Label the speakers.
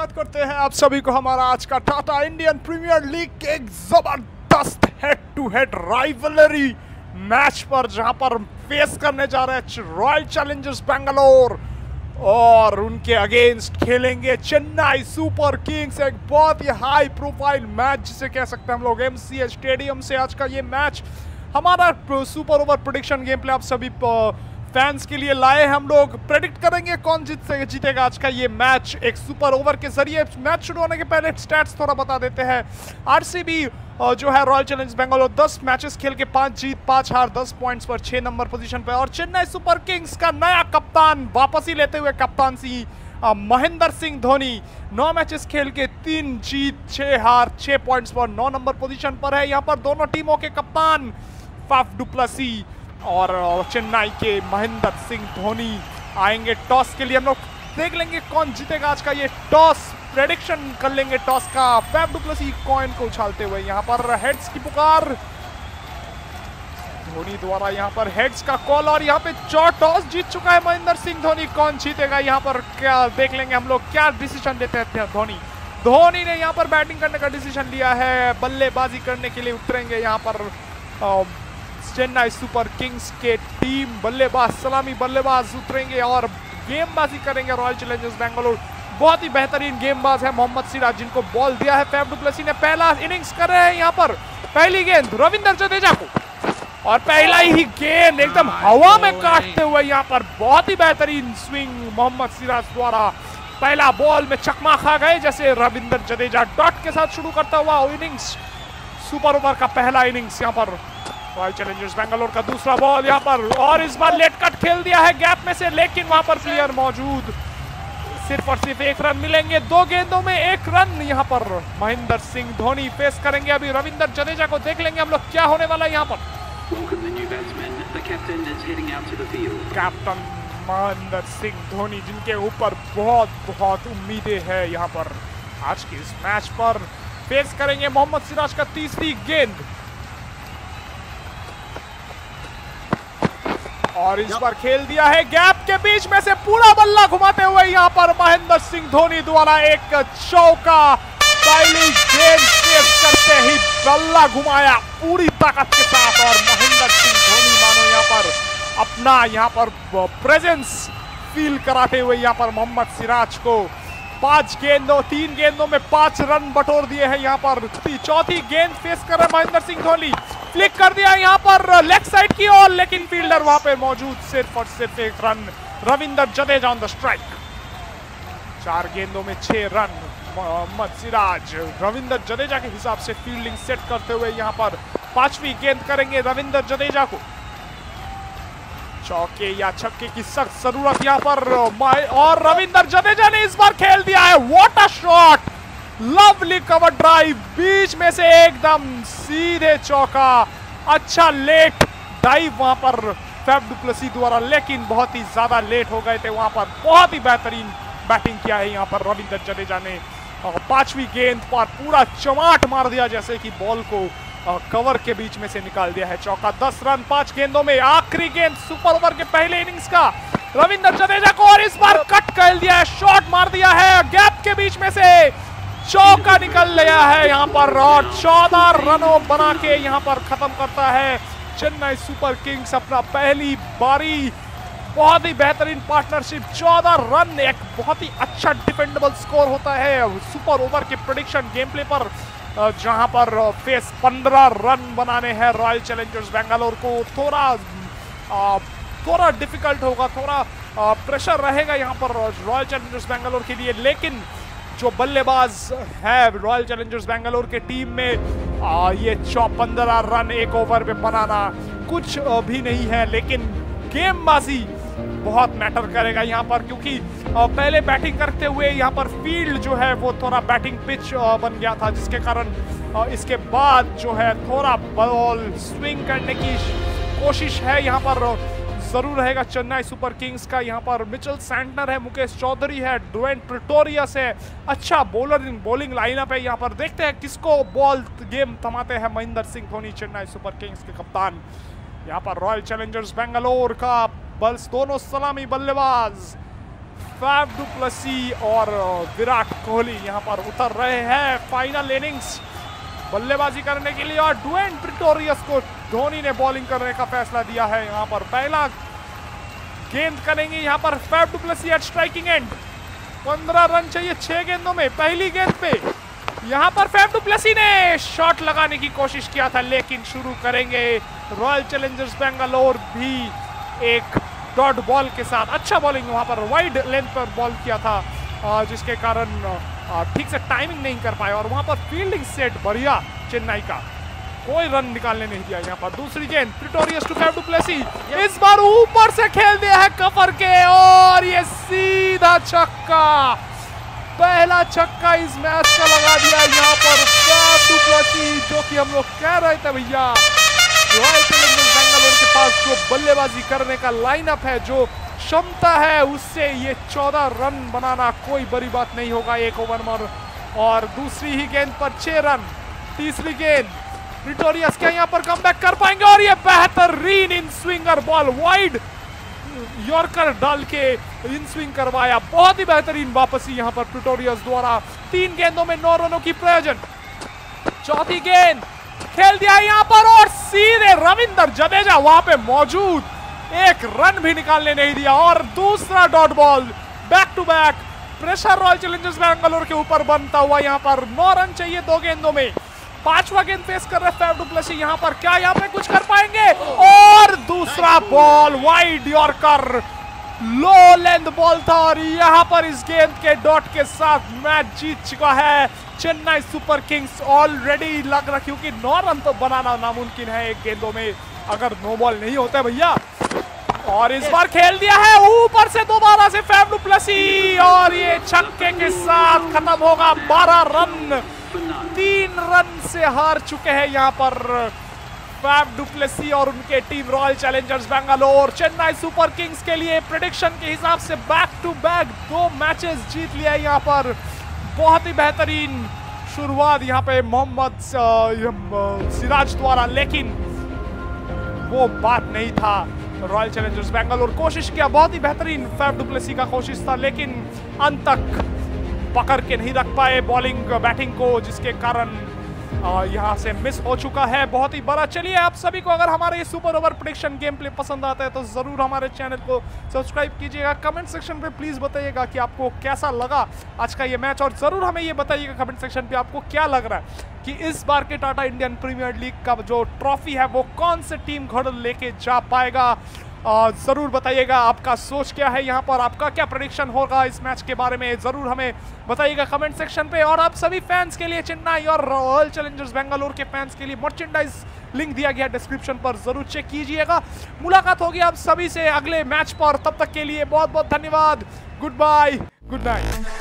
Speaker 1: स्वागत करते हैं आप सभी को हमारा आज का टाटा इंडियन प्रीमियर लीग के एक ज़बरदस्त head to head rivalry match पर, जहाँ पर फेस करने जा रहे हैं रॉयल चैलेंजर्स बेंगलोर और उनके अगेंस्ट खेलेंगे चेन्नई सुपर किंग्स एक बहुत ही हाई प्रोफ़ाइल मैच जिसे कह सकते हैं हम लोग एमसीए स्टेडियम से आज का ये मैच हमारा super over prediction game play आप सभी फैंस के लिए लाए हम लोग। प्रेडिक्ट करेंगे कौन जीत से जीतेगा आज का ये मैच एक सुपर ओवर के ज़रिए मैच शुरू होने के पहले स्टैट्स थोड़ा बता देते हैं। आरसीबी जो है रॉयल चैलेंज बेंगलोर 10 मैचेस खेल के पाँच जीत, पाँच हार 10 पॉइंट्स पर 6 नंबर पोजीशन पर और चेन्नई सुपर किंग्स का नया कप्तान वापसी लेते हुए कप्तान सी महेंद्र सिंह धोनी। नौ मैचेस खेल के तीन जीत, छह हार, छह पॉइंट्स पर नौ नंबर पोजीशन पर है। यहाँ पर दोनों टीमों के कप्तान फाफ डुप्लसी। और चेन्नई के महेंद्र सिंह धोनी आएँगे टॉस के लिए। हम लोग देख लेंगे कौन जीतेगा आज का ये टॉस। प्रेडिक्शन कर लेंगे टॉस का। डुप्लसी कॉइन को उछालते हुए यहाँ पर हेड्स की पुकार। धोनी द्वारा यहाँ पर हेड्स का कॉल और यहाँ पे चौ टॉस जीत चुका है महेंद्र सिंह धोनी। कौन जीतेगा यहाँ पर? क्या देख लेंगे हम लोग। क्या डिसीज़न लेते थे धोनी। धोनी ने यहाँ पर बैटिंग करने का डिसीज़न लिया है। बल्लेबाजी करने के लिए उतरेंगे यहाँ पर चेन्नई सुपर किंग्स के टीम बल्लेबाज, सलामी बल्लेबाज उतरेंगे और गेमबाजी करेंगे रॉयल चैलेंजर्स बेंगलोर बहुत ही बेहतरीन गेमबाज है मोहम्मद सिराज, जिनको बॉल दिया है फैफ डुप्लेसी ने। पहला इनिंग्स कर रहे हैं यहाँ पर। पहली गेंद रविंदर जडेजा को। और पहला ही गेंद एकदम हवा में काटते हुए यहाँ पर। बहुत ही बेहतरीन स्विंग मोहम्मद सिराज द्वारा। पहला बॉल में चकमा खा गए, जैसे रविंदर जडेजा डॉट के साथ शुरू करता हुआ इनिंग्स सुपर ओवर का पहला इनिंग्स यहाँ पर। रॉयल चैलेंजर्स बेंगलोर का दूसरा बॉल यहाँ पर और इस बार लेट कट खेल दिया है गैप में से, लेकिन वहाँ पर प्लेयर मौजूद। सिर्फ़ और सिर्फ़ एक रन मिलेंगे। दो गेंदों में एक रन यहाँ पर। महेंद्र सिंह धोनी फेस करेंगे अभी। रविंदर जडेजा को देख लेंगे हम लोग क्या होने वाला है यहाँ पर। कैप्टन महेंद्र सिंह धोनी, जिनके ऊपर बहुत बहुत उम्मीदें हैं यहाँ पर। आज के इस मैच पर फेस करेंगे मोहम्मद सिराज का तीसरी गेंद। और इस पर खेल दिया है। गैप के बीच में से पूरा बल्ला घुमाते हुए यहाँ पर महेंद्र सिंह धोनी द्वारा एक चौका करते ही बल्ला घुमाया पूरी ताकत के साथ और महेंद्र सिंह धोनी मानो यहाँ पर अपना यहाँ पर प्रेजेंस फील कराते हुए यहाँ पर मोहम्मद सिराज को पाँच गेंदों, तीन गेंदों में पाँच रन बटोर दिए हैं यहाँ पर। चौथी गेंद फेस कर रहे महेंद्र सिंह धोनी। फ्लिक कर दिया यहाँ पर लेग साइड की ओर, लेकिन फील्डर वहाँ पे मौजूद सिर्फ़ और सिर्फ़ एक run. Ravindra Jadeja on the strike चार गेंदों में छह रन। मोहम्मद सिराज। रविंदर जडेजा के हिसाब से फील्डिंग सेट करते हुए यहाँ पर पांचवी गेंद करेंगे रविंदर जडेजा को। चौके या छक्के की सख्त ज़रूरत यहाँ पर और रविंदर जडेजा ने इस बार खेल दिया है। What a shot lovely cover drive बीच में से एकदम सीधे चौका। अच्छा लेट डाइव वहाँ पर फैब डुप्लसी द्वारा, लेकिन बहुत ही ज़्यादा लेट हो गए थे वहाँ पर। बहुत ही बेहतरीन बैटिंग किया है यहाँ पर रविंदर जडेजा ने। पांचवी गेंद पर पूरा चमाट मार दिया जैसे कि बॉल को। कवर के बीच में से निकाल दिया है चौका। दस रन, पाँच गेंदों में। आखिरी गेंद सुपर ओवर के पहले इनिंग्स का। रविंदर जडेजा को और इस बार कट कर दिया है, शॉट मार दिया है। गैप के बीच में से चौका निकल गया है यहाँ पर और चौदह रनों बना के यहाँ पर खत्म करता है चेन्नई सुपर किंग्स अपना पहली बारी। बहुत ही बेहतरीन पार्टनरशिप। 14 रन, एक बहुत ही अच्छा डिपेंडेबल स्कोर होता है। सुपर ओवर के प्रोडिक्शन गेम प्ले पर जहाँ पर फेस 15 रन बनाने हैं रॉयल चैलेंजर्स बेंगलोर को। थोड़ा थोड़ा डिफ़िकल्ट होगा थोड़ा प्रेशर रहेगा यहाँ पर रॉयल चैलेंजर्स बेंगलोर के लिए। लेकिन जो बल्लेबाज है रॉयल चैलेंजर्स बेंगलोर के टीम में आ, ये पंद्रह रन एक ओवर में बनाना कुछ भी नहीं है। लेकिन गेमबाजी बहुत मैटर करेगा यहाँ पर, क्योंकि पहले बैटिंग करते हुए यहाँ पर फ़ील्ड जो है वो थोड़ा बैटिंग पिच बन गया था, जिसके कारण इसके बाद जो है थोड़ा बॉल स्विंग करने की कोशिश है यहाँ पर, ज़रूर रहेगा चेन्नई सुपर किंग्स का। यहाँ पर मिचल सैंटनर है, मुकेश चौधरी है ड्वेन प्रिटोरियस है। अच्छा बॉलर इन बॉलिंग लाइनअप है यहाँ पर। देखते हैं किसको बॉल गेम थमाते हैं महेंद्र सिंह धोनी, चेन्नई सुपर किंग्स के कप्तान। यहाँ पर रॉयल चैलेंजर्स बेंगलोर का बल्स, दोनों सलामी बल्लेबाज। फैब डुप्लसी और विराट कोहली यहाँ पर उतर रहे हैं फाइनल इनिंग्स बल्लेबाजी करने के लिए और डुएन प्रिटोरियस को धोनी ने बॉलिंग करने का फैसला दिया है यहाँ पर। पहला गेंद करेंगे यहाँ पर Faf du Plessis at striking end पंद्रह रन चाहिए छह गेंदों में, पहली गेंद पे। यहाँ पर फैब डुप्लसी ने शॉट लगाने की कोशिश किया था, लेकिन शुरू करेंगे। रॉयल चैलेंजर्स बेंगलोर भी एक डॉट बॉल के साथ। अच्छा बॉलिंग वहाँ पर वाइड लेंथ पर बॉल किया था जिसके कारण ठीक से टाइमिंग नहीं कर पाए और वहाँ पर फील्डिंग सेट बढ़िया चेन्नई का। कोई रन निकालने नहीं दिया यहाँ पर। दूसरी गेंद प्रिटोरियस टू फेव डुप्लेसी इस बार ऊपर से खेल दिया है कफर के और ये सीधा छक्का। पहला छक्का इस मैच का लगा दिया यहाँ पर। जो कि हम लोग कह रहे थे भैया बेंगलोर के पास जो बल्लेबाजी करने का लाइनअप है, जो क्षमता है, उससे ये चौदह रन बनाना कोई बड़ी बात नहीं होगा एक ओवर में। और दूसरी ही गेंद पर छह रन, तीसरी गेंद। प्रिटोरियस क्या यहाँ पर कम कर पाएँगे? और ये बेहतरीन in swinger ball wide yorker डाल के इन स्विंग करवाया। बहुत ही बेहतरीन वापसी यहाँ पर प्रिटोरियस द्वारा। तीन गेंदों में नौ रनों की प्रयोजन। चौथी गेंद खेल दिया यहाँ पर, और सीधे रविंदर जडेजा वहाँ पे मौजूद। एक रन भी निकालने नहीं दिया, और दूसरा dot ball back to back pressure Royal Challengers Bangalore के ऊपर बनता हुआ यहाँ पर। नौ रन चाहिए दो गेंदों में। पांचवा गेंद फेस कर रहे फैफ डुप्लेसी यहाँ पर। क्या यहाँ पे कुछ कर पाएँगे? और दूसरा ball wide yorker low length ball था और यहाँ पर इस गेंद के डॉट के साथ मैच जीत चुका है। चेन्नई सुपर किंग्स ऑलरेडी लग रहा क्योंकि नौ रन तो बनाना नामुमकिन है एक गेंदों में। अगर नो बॉल नहीं होता भैया। और इस बार खेल दिया है, ऊपर से दोबारा से फैफ प्लसी और ये छक्के के साथ खत्म होगा, बारह रन। तीन रन से हार चुके हैं यहाँ पर। फैब डुप्लेसी और उनके team Royal Challengers Bangalore Chennai Super Kings के लिए प्रिडिक्शन के हिसाब से बैक टू बैक दो मैचेस जीत लिया यहाँ पर। बहुत ही बेहतरीन शुरुआत यहाँ पे मोहम्मद सिराज द्वारा, लेकिन वो बात नहीं था। रॉयल चैलेंजर्स बेंगलोर कोशिश किया, बहुत ही बेहतरीन फैब डुप्लेसी का कोशिश था, लेकिन अंत तक पकड़ के नहीं रख पाए बॉलिंग बैटिंग को, जिसके कारण यहाँ से मिस हो चुका है, बहुत ही बड़ा। चलिए आप सभी को अगर हमारे ये super over prediction game play पसंद आता है तो ज़रूर हमारे चैनल को सब्सक्राइब कीजिएगा। कमेंट सेक्शन पे प्लीज़ बताइएगा कि आपको कैसा लगा आज का ये मैच और ज़रूर हमें ये बताइएगा कमेंट सेक्शन पे आपको क्या लग रहा है कि इस बार के टाटा इंडियन प्रीमियर लीग का जो ट्रॉफी है, वो कौन से टीम घर लेके जा पाएगा? ज़रूर बताइएगा आपका सोच क्या है, यहाँ पर आपका क्या प्रडिक्शन होगा इस मैच के बारे में, ज़रूर हमें बताइएगा कमेंट सेक्शन पे। और आप सभी फैंस के लिए चेन्नई और रॉयल चैलेंजर्स बेंगलोर के फैंस के लिए मर्चेंडाइज लिंक दिया गया डिस्क्रिप्शन पर, ज़रूर चेक कीजिएगा। मुलाकात होगी आप सभी से अगले मैच पर। तब तक के लिए बहुत बहुत धन्यवाद। Good bye good night